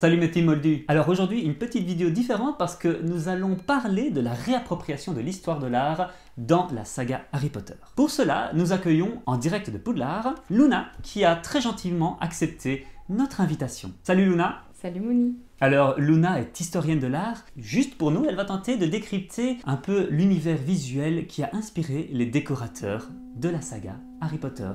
Salut mes petits moldus Alors aujourd'hui une petite vidéo différente parce que nous allons parler de la réappropriation de l'histoire de l'art dans la saga Harry Potter. Pour cela, nous accueillons en direct de Poudlard Luna qui a très gentiment accepté notre invitation. Salut Luna Salut Mouni alors Luna est historienne de l'art. Juste pour nous, elle va tenter de décrypter un peu l'univers visuel qui a inspiré les décorateurs de la saga Harry Potter.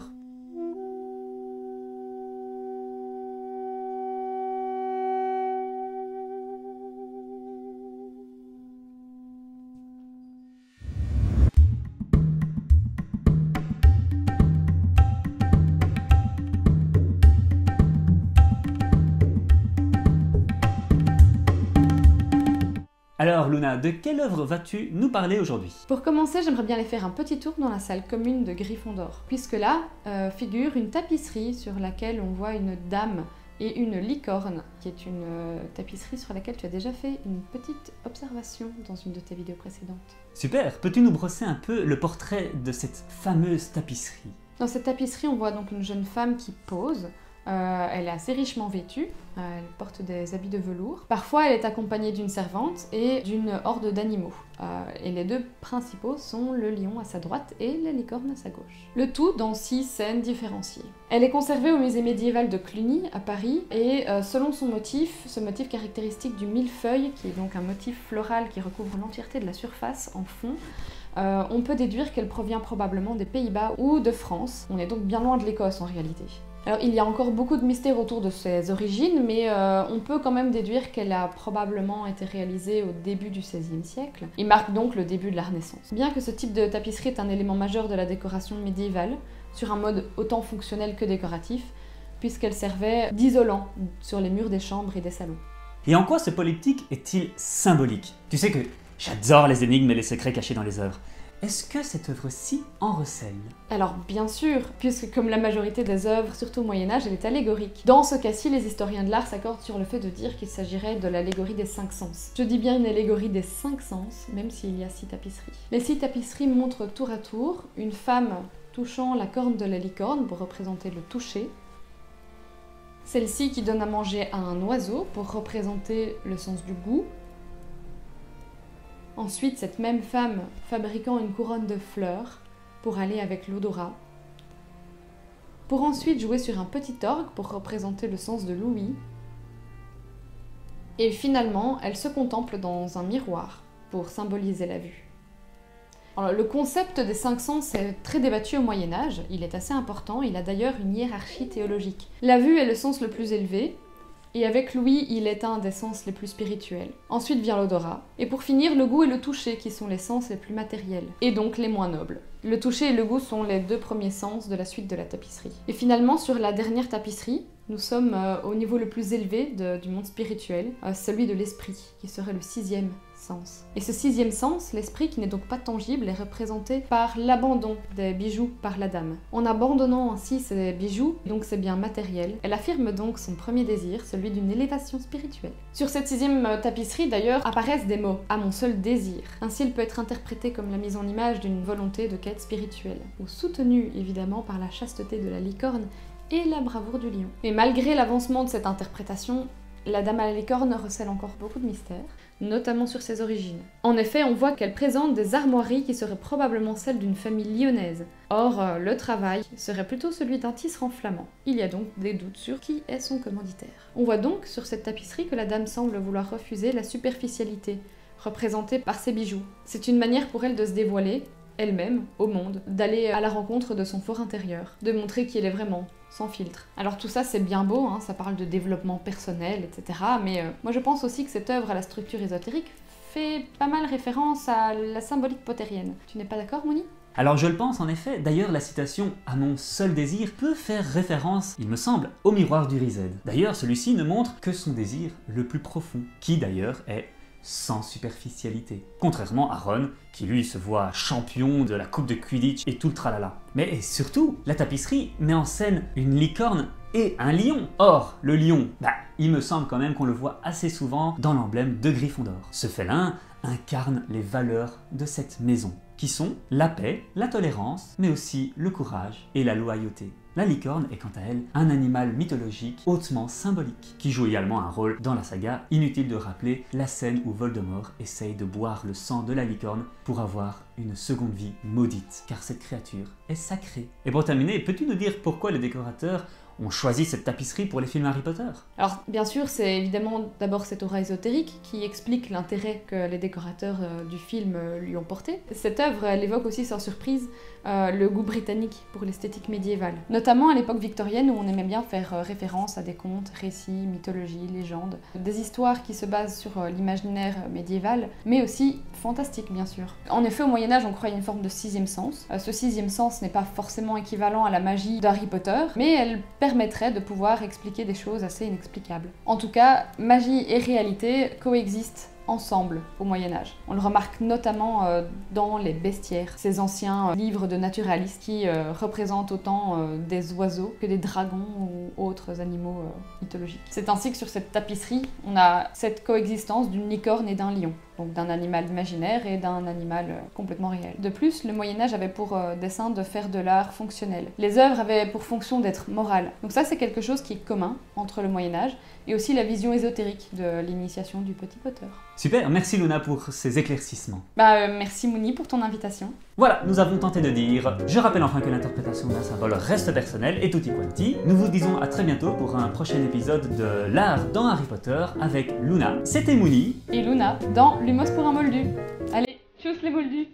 Alors Luna, de quelle œuvre vas-tu nous parler aujourd'hui? Pour commencer, j'aimerais bien aller faire un petit tour dans la salle commune de Gryffondor, puisque là euh, figure une tapisserie sur laquelle on voit une dame et une licorne, qui est une euh, tapisserie sur laquelle tu as déjà fait une petite observation dans une de tes vidéos précédentes. Super, peux-tu nous brosser un peu le portrait de cette fameuse tapisserie? Dans cette tapisserie, on voit donc une jeune femme qui pose, euh, elle est assez richement vêtue, euh, elle porte des habits de velours. Parfois, elle est accompagnée d'une servante et d'une horde d'animaux. Euh, et les deux principaux sont le lion à sa droite et la licorne à sa gauche. Le tout dans six scènes différenciées. Elle est conservée au musée médiéval de Cluny à Paris et selon son motif, ce motif caractéristique du millefeuille, qui est donc un motif floral qui recouvre l'entièreté de la surface en fond, on peut déduire qu'elle provient probablement des Pays-Bas ou de France. On est donc bien loin de l'Écosse en réalité. Alors il y a encore beaucoup de mystères autour de ses origines, mais euh, on peut quand même déduire qu'elle a probablement été réalisée au début du XVIe siècle, et marque donc le début de la Renaissance. Bien que ce type de tapisserie est un élément majeur de la décoration médiévale, sur un mode autant fonctionnel que décoratif, puisqu'elle servait d'isolant sur les murs des chambres et des salons. Et en quoi ce polyptyque est-il symbolique? Tu sais que j'adore les énigmes et les secrets cachés dans les œuvres. Est-ce que cette œuvre-ci en recèle Alors bien sûr, puisque comme la majorité des œuvres, surtout au Moyen Âge, elle est allégorique. Dans ce cas-ci, les historiens de l'art s'accordent sur le fait de dire qu'il s'agirait de l'allégorie des cinq sens. Je dis bien une allégorie des cinq sens, même s'il y a six tapisseries. Les six tapisseries montrent tour à tour une femme touchant la corne de la licorne pour représenter le toucher, celle-ci qui donne à manger à un oiseau pour représenter le sens du goût, Ensuite, cette même femme fabriquant une couronne de fleurs pour aller avec l'odorat. Pour ensuite jouer sur un petit orgue pour représenter le sens de l'ouïe. Et finalement, elle se contemple dans un miroir pour symboliser la vue. le concept des cinq sens est très débattu au Moyen Âge, il est assez important, il a d'ailleurs une hiérarchie théologique. La vue est le sens le plus élevé, et avec Louis, il est un des sens les plus spirituels. Ensuite vient l'odorat. Et pour finir, le goût et le toucher, qui sont les sens les plus matériels, et donc les moins nobles. Le toucher et le goût sont les deux premiers sens de la suite de la tapisserie. Et finalement, sur la dernière tapisserie, nous sommes euh, au niveau le plus élevé du monde spirituel, euh, celui de l'esprit, qui serait le sixième sens. Et ce sixième sens, l'esprit qui n'est donc pas tangible, est représenté par l'abandon des bijoux par la dame. En abandonnant ainsi ses bijoux, donc c'est bien matériel, elle affirme donc son premier désir, celui d'une élévation spirituelle. Sur cette sixième euh, tapisserie d'ailleurs apparaissent des mots, à mon seul désir. Ainsi il peut être interprété comme la mise en image d'une volonté de quête spirituelle, ou soutenu évidemment par la chasteté de la licorne et la bravoure du lion. Mais malgré l'avancement de cette interprétation, la Dame à la licorne recèle encore beaucoup de mystères, notamment sur ses origines. En effet, on voit qu'elle présente des armoiries qui seraient probablement celles d'une famille lyonnaise. Or, euh, le travail serait plutôt celui d'un tisserand flamand. Il y a donc des doutes sur qui est son commanditaire. On voit donc sur cette tapisserie que la dame semble vouloir refuser la superficialité, représentée par ses bijoux. C'est une manière pour elle de se dévoiler, elle-même, au monde, d'aller à la rencontre de son fort intérieur, de montrer qui elle est vraiment, sans filtre. Alors tout ça c'est bien beau, hein, ça parle de développement personnel, etc. Mais euh, moi je pense aussi que cette œuvre à la structure ésotérique fait pas mal référence à la symbolique potérienne. Tu n'es pas d'accord, Moni alors je le pense en effet, d'ailleurs la citation à mon seul désir peut faire référence, il me semble, au miroir du Rized. D'ailleurs celui-ci ne montre que son désir le plus profond, qui d'ailleurs est sans superficialité. Contrairement à Ron, qui lui se voit champion de la coupe de Quidditch et tout le tralala. Mais surtout, la tapisserie met en scène une licorne et un lion. Or, le lion, bah, il me semble quand même qu'on le voit assez souvent dans l'emblème de Gryffondor. Ce félin incarne les valeurs de cette maison, qui sont la paix, la tolérance, mais aussi le courage et la loyauté. La licorne est quant à elle un animal mythologique hautement symbolique, qui joue également un rôle dans la saga. Inutile de rappeler la scène où Voldemort essaye de boire le sang de la licorne pour avoir une seconde vie maudite, car cette créature est sacrée. Et pour terminer, peux-tu nous dire pourquoi les décorateurs ont choisi cette tapisserie pour les films Harry Potter Alors, bien sûr, c'est évidemment d'abord cette aura ésotérique qui explique l'intérêt que les décorateurs euh, du film euh, lui ont porté. Cette œuvre, elle évoque aussi sans surprise euh, le goût britannique pour l'esthétique médiévale, notamment à l'époque victorienne où on aimait bien faire référence à des contes, récits, mythologies, légendes, des histoires qui se basent sur l'imaginaire médiéval, mais aussi fantastique bien sûr. En effet, au Moyen Âge, on croyait une forme de sixième sens. ce sixième sens n'est pas forcément équivalent à la magie d'Harry Potter, mais elle permettrait de pouvoir expliquer des choses assez inexplicables. En tout cas, magie et réalité coexistent ensemble au Moyen Âge. On le remarque notamment euh, dans les bestiaires, ces anciens euh, livres de naturalistes qui euh, représentent autant des oiseaux que des dragons ou autres animaux mythologiques. C'est ainsi que sur cette tapisserie, on a cette coexistence d'une licorne et d'un lion, donc d'un animal imaginaire et d'un animal complètement réel. De plus, le Moyen Âge avait pour dessin de faire de l'art fonctionnel. Les œuvres avaient pour fonction d'être morales. Donc ça, c'est quelque chose qui est commun entre le Moyen Âge et aussi la vision ésotérique de l'initiation du petit Potter. Super, merci Luna pour ces éclaircissements. Bah euh, merci Mouni pour ton invitation. Voilà, nous avons tenté de dire. Je rappelle enfin que l'interprétation d'un symbole reste personnelle et tutti quanti. Nous vous disons à très bientôt pour un prochain épisode de l'art dans Harry Potter avec Luna. C'était Mouni et Luna dans Lumos pour un moldu. Allez, tchuss les moldus